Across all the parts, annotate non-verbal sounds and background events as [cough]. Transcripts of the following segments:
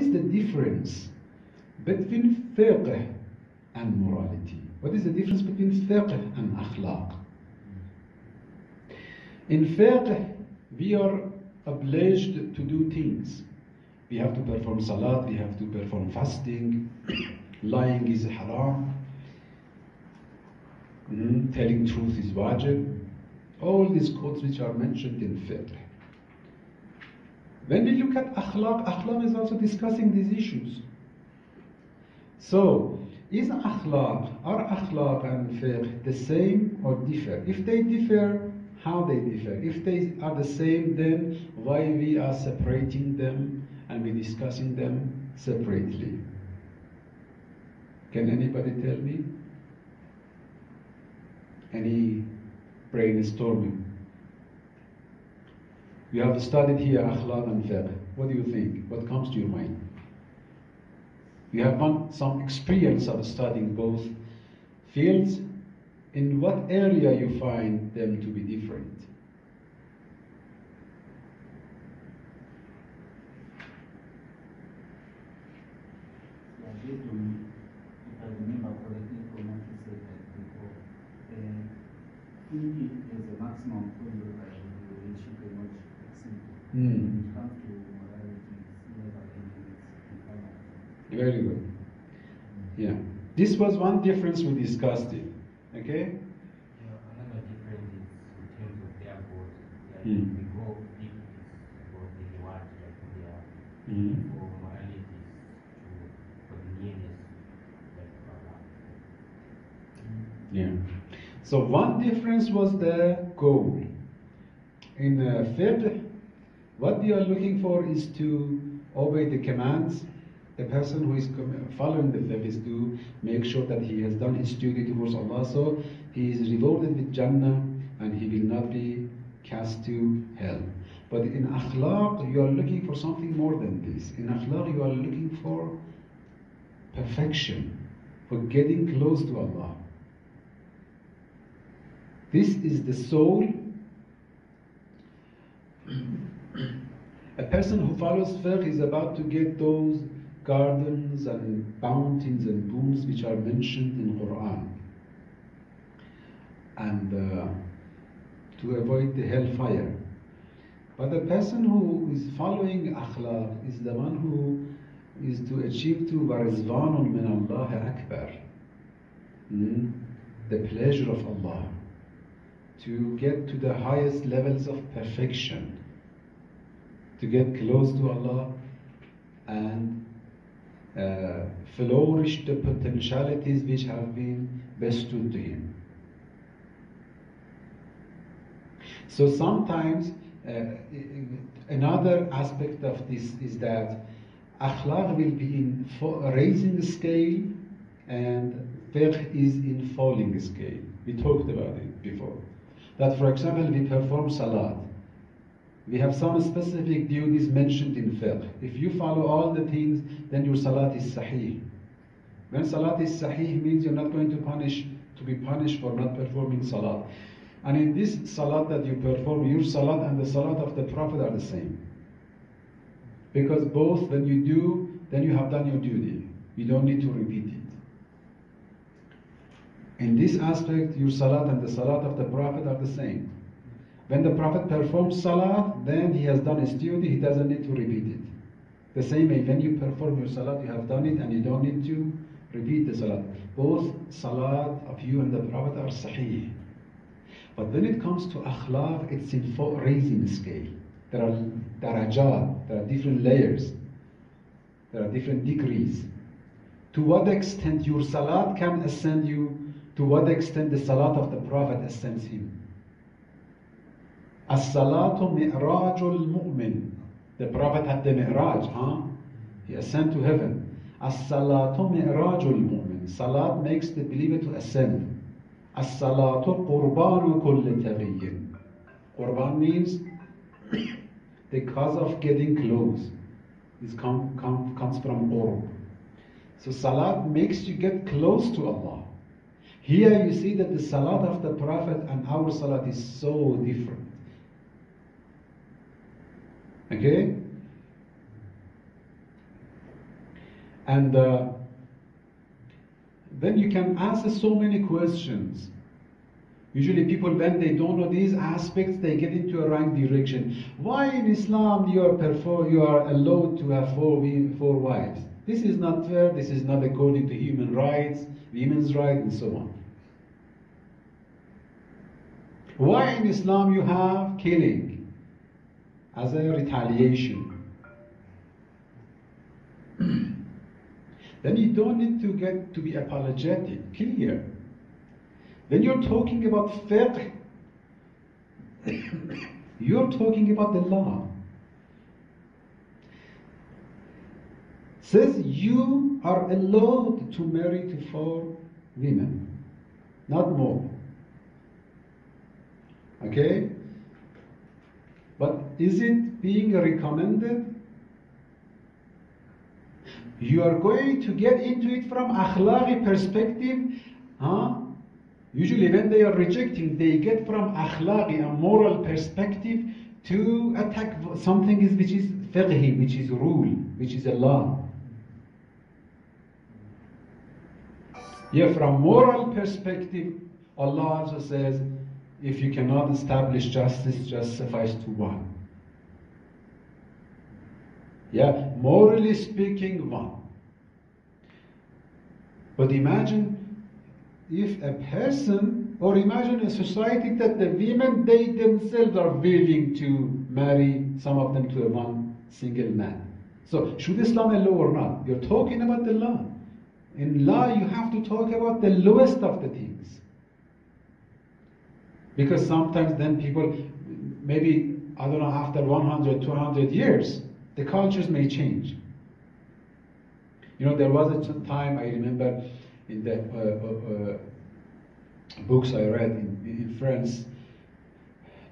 is the difference between fiqh and morality? What is the difference between fiqh and akhlaq? In fiqh, we are obliged to do things. We have to perform salat, we have to perform fasting, [coughs] lying is haram, mm, telling truth is wajib. All these codes which are mentioned in fiqh. When we look at akhlaq, akhlaq is also discussing these issues. So, is akhlaq, are akhlaq and fiqh the same or differ? If they differ, how they differ? If they are the same, then why we are separating them and we discussing them separately? Can anybody tell me? Any brainstorming? You have studied here akhlaq and fiqh. What do you think? What comes to your mind? You have some experience of studying both fields. In what area you find them to be different? Maximum relationship cannot Very good. Yeah. This was one difference we discussed it. Okay? Yeah, another difference is in terms of their goals. Like Mm. we go deep about the reward, like their Mhm. for morality to for the nearness, like Allah. Yeah. So one difference was the goal. In the fiqh, what we are looking for is to obey the commands. The person who is following the fiqh is to make sure that he has done his duty towards Allah. So he is rewarded with Jannah and he will not be cast to hell. But in akhlaq, you are looking for something more than this. In akhlaq, you are looking for perfection, for getting close to Allah. This is the soul. A person who follows fiqh is about to get those gardens and bounties and boons which are mentioned in Quran. And uh, to avoid the hellfire. But the person who is following akhlaq is the one who is to achieve to warizvanun min Allah akbar. Hmm? The pleasure of Allah. To get to the highest levels of perfection. To get close to Allah and uh, flourish the potentialities which have been bestowed to him. So sometimes uh, another aspect of this is that akhlaq will be in raising scale and fiqh is in falling scale. We talked about it before. That for example we perform salat. We have some specific duties mentioned in fiqh. If you follow all the things, then your salat is sahih. When salat is sahih means you're not going to punish to be punished for not performing salat. And in this salat that you perform, your salat and the salat of the Prophet are the same. Because both when you do, then you have done your duty. You don't need to repeat it. In this aspect, your salat and the salat of the Prophet are the same. When the Prophet performs salat, then he has done his duty, he doesn't need to repeat it. The same way, when you perform your salat, you have done it and you don't need to repeat the salat. Both salat of you and the Prophet are sahih. But when it comes to akhlaq, it's in fo- raising scale. There are darajat, there are different layers, there are different degrees. To what extent your salat can ascend you, to what extent the salat of the Prophet ascends him. As-salatu mi'rajul mu'min. The Prophet had the mi'raj, huh? He ascended to heaven. As-salatu mi'rajul mu'min. Salat makes the believer to ascend. As-salatu qurbanu kulli taghiyin. Qurban means [coughs] the cause of getting close. This come, come, comes from qurb. So salat makes you get close to Allah. Here you see that the salat of the Prophet and our salat is so different. Okay? And uh, then you can answer so many questions. Usually people, when they don't know these aspects, they get into a wrong direction. Why in Islam you are, perform, you are allowed to have four, four wives? This is not fair, this is not according to human rights, women's rights, and so on. Why in Islam you have killing as a retaliation? [clears throat] then you don't need to get to be apologetic, clear. When you're talking about fiqh, [coughs] you're talking about the law. Says you are allowed to marry to four women, not more. Okay? But is it being recommended? You are going to get into it from akhlaqi perspective, huh? Usually when they are rejecting, they get from akhlaqi, a moral perspective, to attack something which is fiqhi, which is rule, which is a law. Yeah, from moral perspective, Allah also says, if you cannot establish justice, just suffice to one. Yeah, morally speaking, one. But imagine if a person, or imagine a society that the women, they themselves are willing to marry some of them to a one single man. So, should Islam allow or not? You're talking about the law. In law, you have to talk about the lowest of the things. Because sometimes then people, maybe, I don't know, after 100, 200 years, the cultures may change. You know, there was a time, I remember, in the uh, uh, uh, books I read in, in France,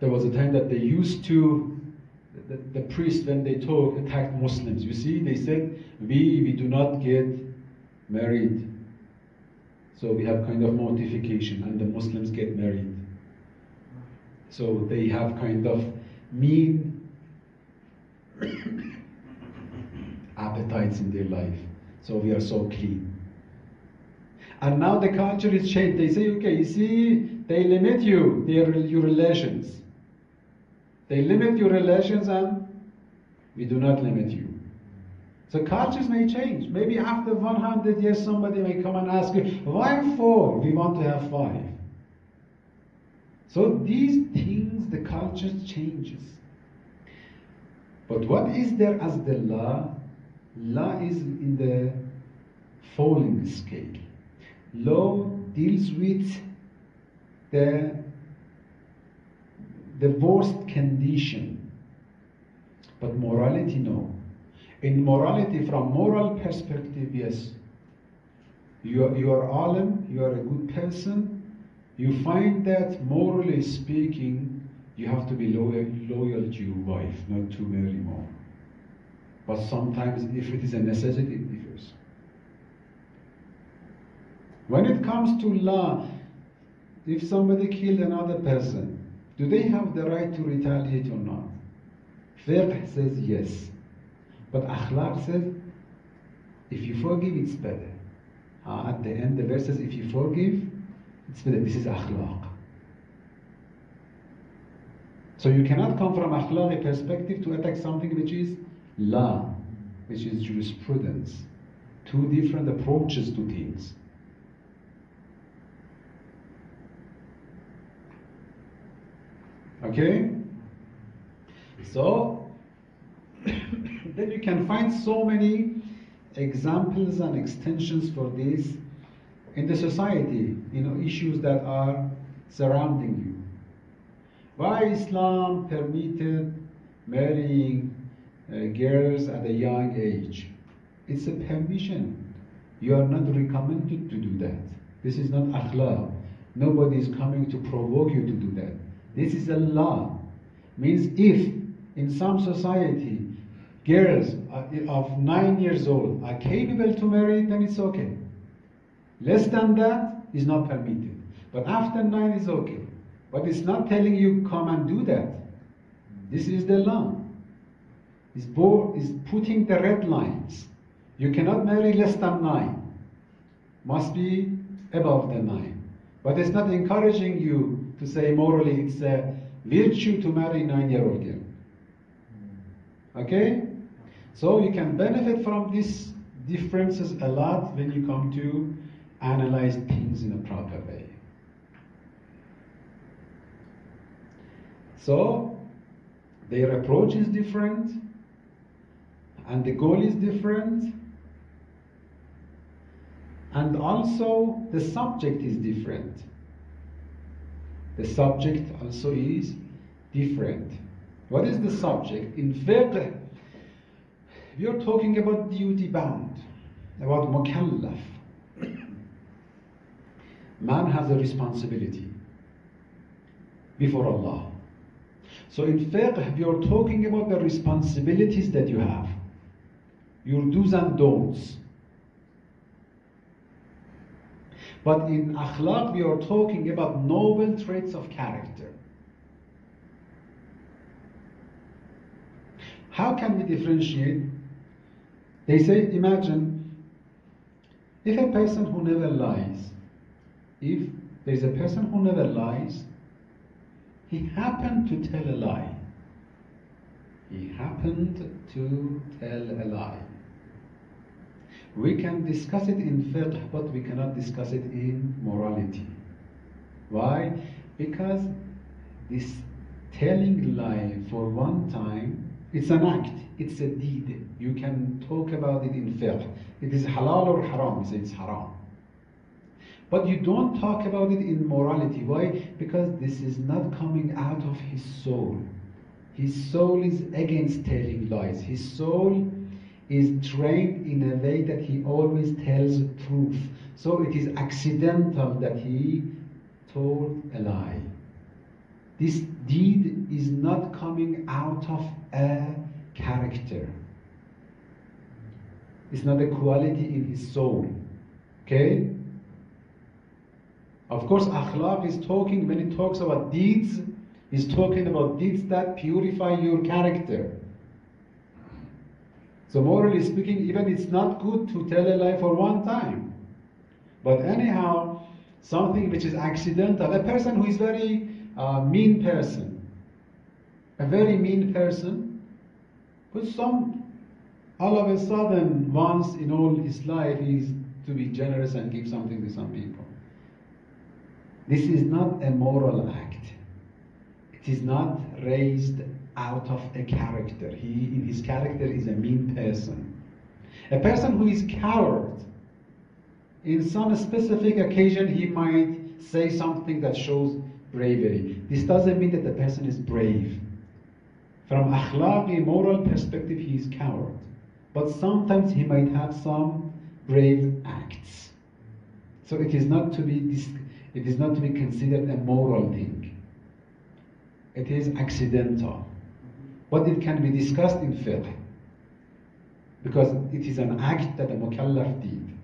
there was a time that they used to the, the priests when they talk attacked Muslims. You see, they said we we do not get married, so we have kind of mortification, and the Muslims get married. So they have kind of mean appetites in their life. So we are so clean. And now the culture is changed. They say, okay, you see, they limit you, their, your relations. They limit your relations and we do not limit you. So cultures may change. Maybe after 100 years, somebody may come and ask you, why four? We want to have five. So these things, the culture changes. But what is there as the law? Law is in the falling scale. Law deals with the, the worst condition, but morality, no. In morality, from moral perspective, yes, you are, you are alim, you are a good person, you find that morally speaking, you have to be loyal, loyal to your wife, not to marry more. But sometimes, if it is a necessity, it differs. When it comes to law, if somebody killed another person, do they have the right to retaliate or not? Fiqh says yes. But akhlaq says, if you forgive, it's better. Uh, at the end, the verse says, if you forgive. This is akhlaq. So you cannot come from akhlaqi perspective to attack something which is law, which is jurisprudence. Two different approaches to things. Okay? So, [coughs] then you can find so many examples and extensions for this in the society, you know, issues that are surrounding you. Why Islam permitted marrying uh, girls at a young age? It's a permission. You are not recommended to do that. This is not akhlaq. Nobody is coming to provoke you to do that. This is a law. Means if in some society girls of nine years old are capable to marry, then it's okay. Less than that is not permitted. But after nine is okay. But it's not telling you come and do that. This is the law. It's, it's putting the red lines. You cannot marry less than nine. Must be above the nine. But it's not encouraging you to say morally it's a virtue to marry nine-year-old girl. Okay? So you can benefit from these differences a lot when you come to analyze things in a proper way. So their approach is different and the goal is different and also the subject is different. The subject also is different. What is the subject? In fiqh, we are talking about duty bound, about mukallaf. Man has a responsibility before Allah. So in fiqh, we are talking about the responsibilities that you have, your do's and don'ts. But in akhlaq, we are talking about noble traits of character. How can we differentiate? They say, imagine if a person who never lies, if there is a person who never lies, he happened to tell a lie. He happened to tell a lie. We can discuss it in fiqh, but we cannot discuss it in morality. Why? Because this telling lie for one time, it's an act, it's a deed. You can talk about it in fiqh. It is halal or haram, say it's haram. But you don't talk about it in morality. Why? Because this is not coming out of his soul. His soul is against telling lies. His soul is trained in a way that he always tells truth. So it is accidental that he told a lie. This deed is not coming out of a character. It's not a quality in his soul. Okay? Of course, akhlaq is talking, when it talks about deeds, is talking about deeds that purify your character. So morally speaking, even it's not good to tell a lie for one time. But anyhow, something which is accidental, a person who is very uh, mean person, a very mean person, but some, all of a sudden, once in all his life, he is to be generous and give something to some people. This is not a moral act. It is not raised out of a character. He, in his character, is a mean person. A person who is coward, in some specific occasion, he might say something that shows bravery. This doesn't mean that the person is brave. From akhlaqi, moral perspective, he is coward. But sometimes he might have some brave acts. So it is not to be it is not to be considered a moral thing. It is accidental. But it can be discussed in fiqh. Because it is an act that a mukallaf did.